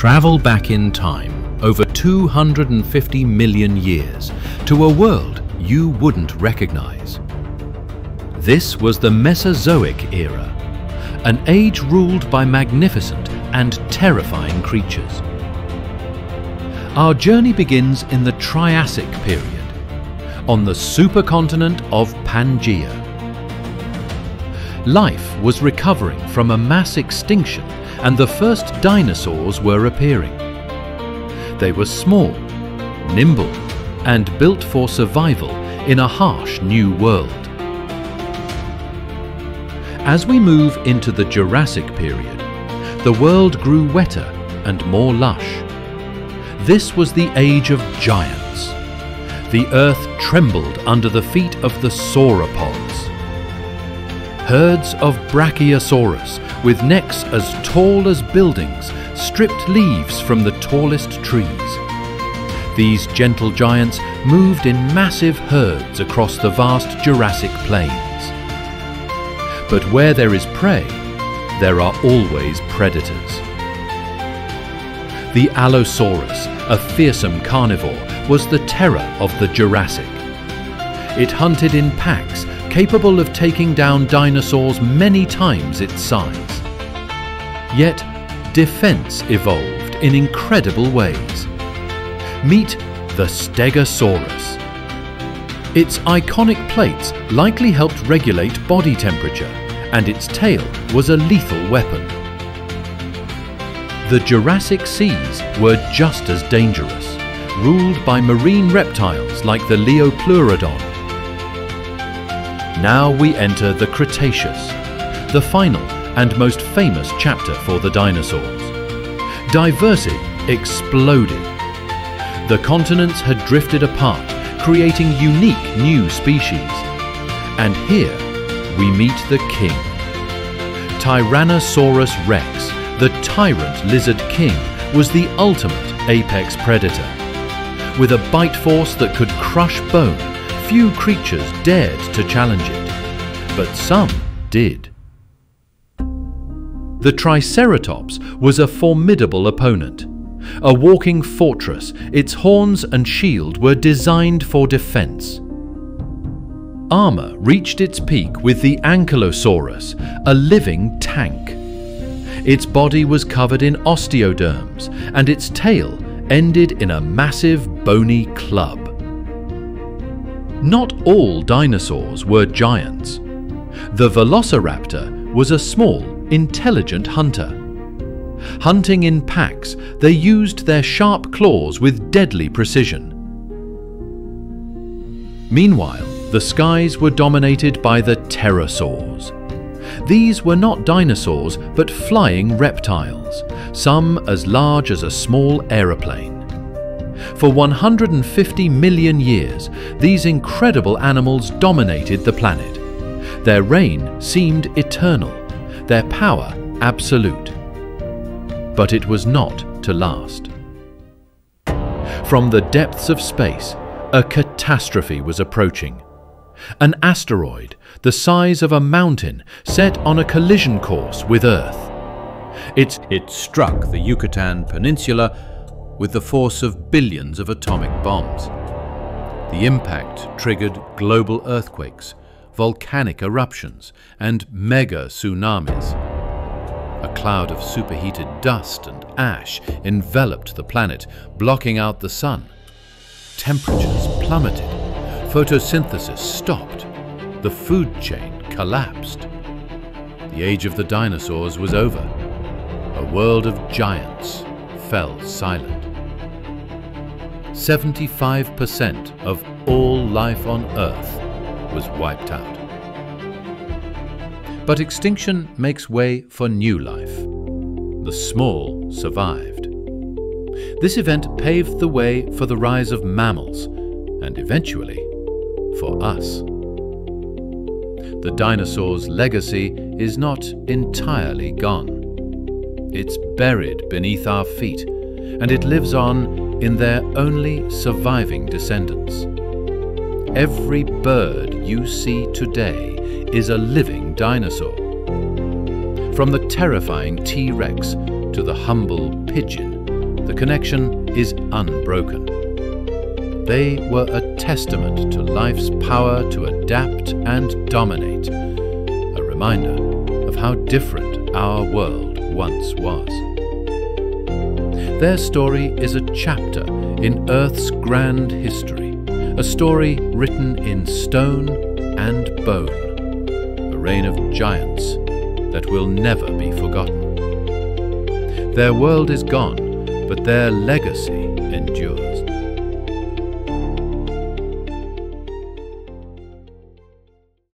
Travel back in time over 250 million years to a world you wouldn't recognize. This was the Mesozoic era, an age ruled by magnificent and terrifying creatures. Our journey begins in the Triassic period, on the supercontinent of Pangaea. Life was recovering from a mass extinction and the first dinosaurs were appearing. They were small, nimble, and built for survival in a harsh new world. As we move into the Jurassic period, the world grew wetter and more lush. This was the age of giants. The earth trembled under the feet of the sauropods. Herds of Brachiosaurus with necks as tall as buildings stripped leaves from the tallest trees. These gentle giants moved in massive herds across the vast Jurassic plains. But where there is prey, there are always predators. The Allosaurus, a fearsome carnivore, was the terror of the Jurassic. It hunted in packs capable of taking down dinosaurs many times its size. Yet, defense evolved in incredible ways. Meet the Stegosaurus. Its iconic plates likely helped regulate body temperature, and its tail was a lethal weapon. The Jurassic seas were just as dangerous, ruled by marine reptiles like the Liopleurodon now we enter the Cretaceous, the final and most famous chapter for the dinosaurs. Diversity exploded. The continents had drifted apart, creating unique new species. And here we meet the king. Tyrannosaurus rex, the tyrant lizard king, was the ultimate apex predator. With a bite force that could crush bone, few creatures dared to challenge it, but some did. The Triceratops was a formidable opponent. A walking fortress, its horns and shield were designed for defense. Armor reached its peak with the Ankylosaurus, a living tank. Its body was covered in osteoderms, and its tail ended in a massive bony club. Not all dinosaurs were giants. The Velociraptor was a small, intelligent hunter. Hunting in packs, they used their sharp claws with deadly precision. Meanwhile, the skies were dominated by the pterosaurs. These were not dinosaurs, but flying reptiles, some as large as a small aeroplane. For 150 million years, these incredible animals dominated the planet. Their reign seemed eternal, their power absolute. But it was not to last. From the depths of space, a catastrophe was approaching. An asteroid, the size of a mountain, set on a collision course with Earth. It, struck the Yucatan Peninsula with the force of billions of atomic bombs. The impact triggered global earthquakes, volcanic eruptions, and mega tsunamis. A cloud of superheated dust and ash enveloped the planet, blocking out the sun. Temperatures plummeted, photosynthesis stopped, the food chain collapsed. The age of the dinosaurs was over. A world of giants fell silent. 75% of all life on Earth was wiped out. But extinction makes way for new life. The small survived. This event paved the way for the rise of mammals, and eventually, for us. The dinosaur's legacy is not entirely gone. It's buried beneath our feet, and it lives on in their only surviving descendants. Every bird you see today is a living dinosaur. From the terrifying T-Rex to the humble pigeon The connection is unbroken. They were a testament to life's power to adapt and dominate, a reminder of how different our world once was. Their story is a chapter in Earth's grand history, a story written in stone and bone, a reign of giants that will never be forgotten. Their world is gone, but their legacy endures.